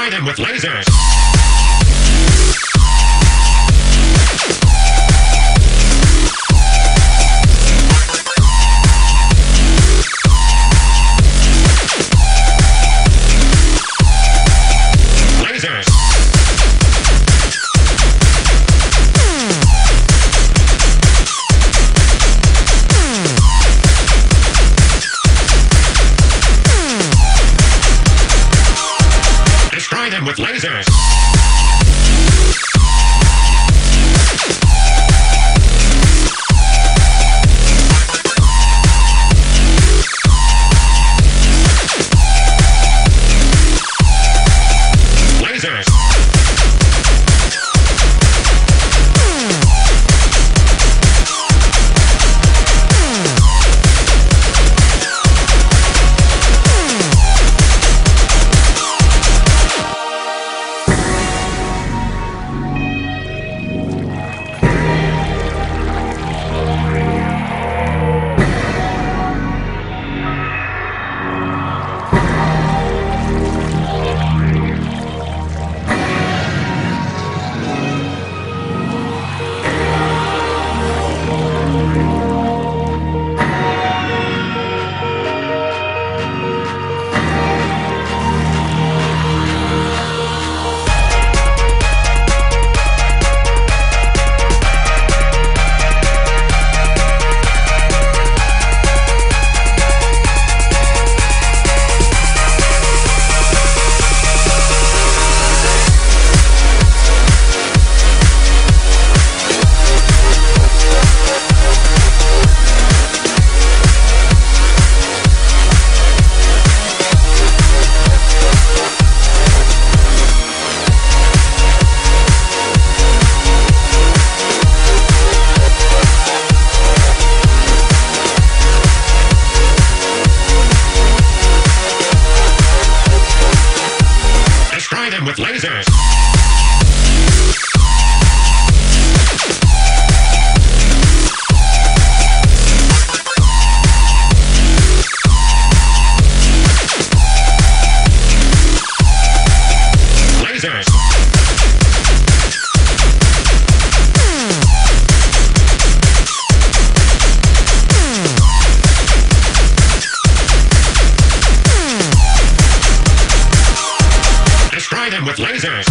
Try them with lasers. Destroy with lasers. Lasers. Destroy with lasers.